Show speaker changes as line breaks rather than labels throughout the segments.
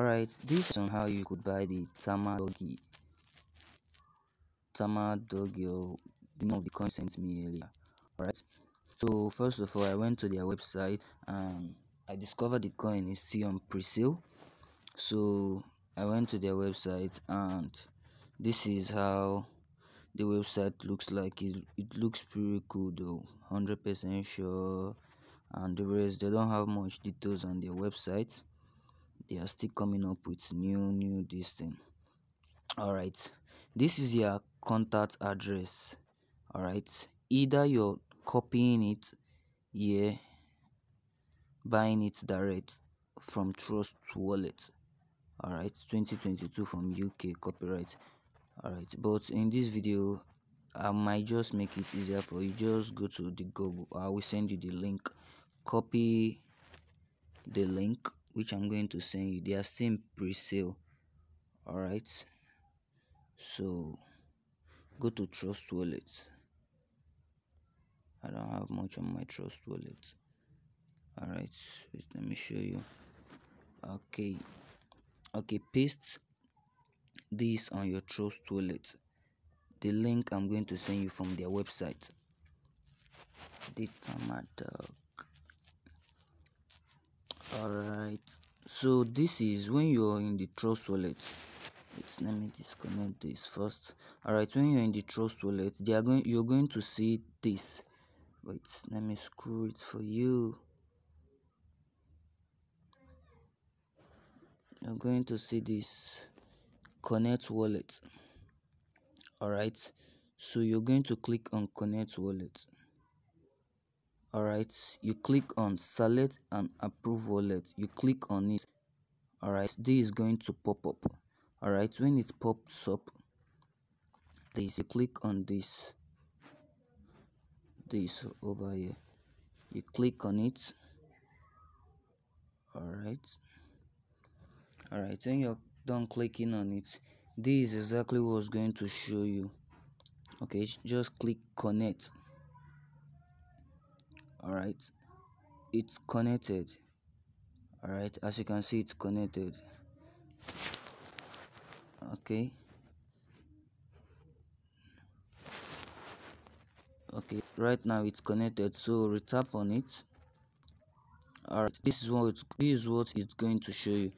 Alright, this is on how you could buy the Tama Doggy. Tama Doggy or the name of the coin sent me earlier. Alright. So first of all I went to their website and I discovered the coin is still on pre-sale. So I went to their website and this is how the website looks like it, it looks pretty cool though 100% sure and the rest they don't have much details on their website they are still coming up with new new this thing. All right this is your contract address. All right either you're copying it here buying it direct from trust wallet. All right 2022 from uk copyright. All right but in this video i might just make it easier for you. Just go to the google i will send you the link. Copy the link which i'm going to send you they are still pre-sale. All right so go to trust wallet. I don't have much on my trust wallet. All right wait, let me show you. Okay. Okay paste this on your trust wallet. The link i'm going to send you from their website. Dog alright. So this is when you're in the trust wallet. Wait let me disconnect this first. Alright when you're in the trust wallet they are going you're going to see this. Wait let me screw it for you. You're going to see this connect wallet. Alright. So you're going to click on connect wallet alright you click on select and approve wallet. You click on it. Alright this is going to pop up. Alright when it pops up this you click on this this over here. You click on it. Alright alright when you're done clicking on it this is exactly what's going to show you. Okay just click connect all right. It's connected. All right. As you can see it's connected. Okay. Okay. Right now it's connected. So we tap on it. All right. This is what this is what it's going to show you.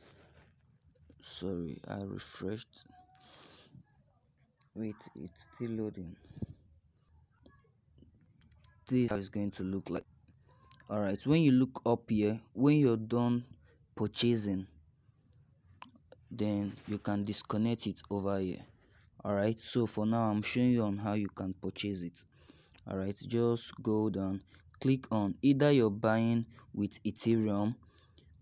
Sorry. I refreshed. Wait. It's still loading. This is going to look like all right when you look up here when you're done purchasing then you can disconnect it over here. All right so for now i'm showing you on how you can purchase it. All right just go down click on either you're buying with ethereum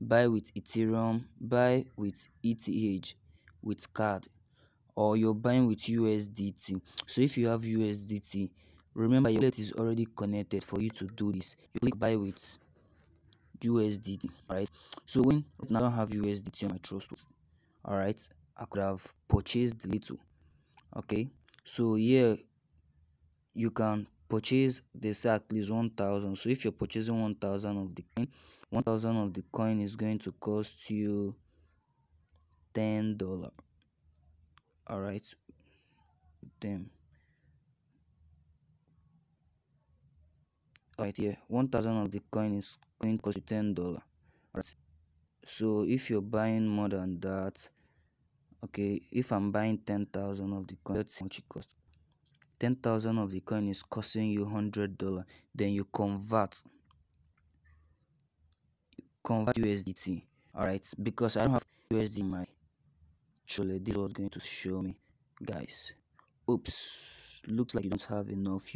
buy with ethereum buy with eth with card or you're buying with usdt so if you have usdt remember your wallet is already connected for you to do this. You click buy with usdt right? So when i don't have usdt on my trust all right i could have purchased little. Okay? So here you can purchase they say at least 1000 so if you're purchasing 1000 of the coin 1000 of the coin is going to cost you 10 dollar all right then right here 1000 of the coin is going to cost you 10 dollar. Right so if you're buying more than that okay if i'm buying 10,000 of the coin let's see how much it costs. 10,000 of the coin is costing you 100 dollar then you convert convert usdt all right because i don't have usd in my surely this was going to show me guys. Oops looks like you don't have enough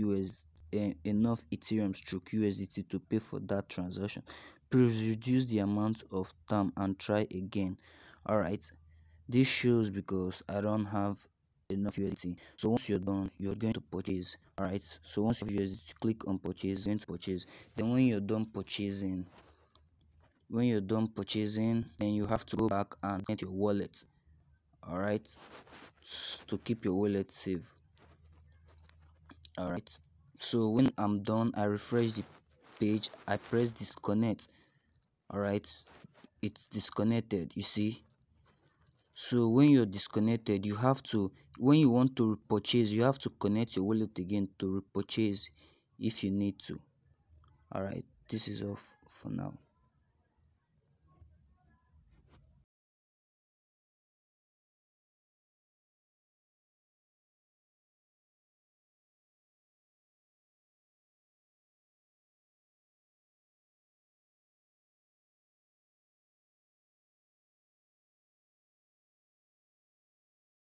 enough Ethereum stroke USDT to pay for that transaction. Please reduce the amount of time and try again. Alright, this shows because I don't have enough USDT. So once you're done, you're going to purchase. Alright, so once you USDT, click on purchase, going to purchase. Then when you're done purchasing, when you're done purchasing, then you have to go back and get your wallet. Alright, to keep your wallet safe. Alright so when i'm done i refresh the page i press disconnect. All right it's disconnected you see? So when you're disconnected you have to when you want to purchase you have to connect your wallet again to repurchase if you need to. All right this is all for now